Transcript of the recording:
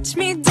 Watch me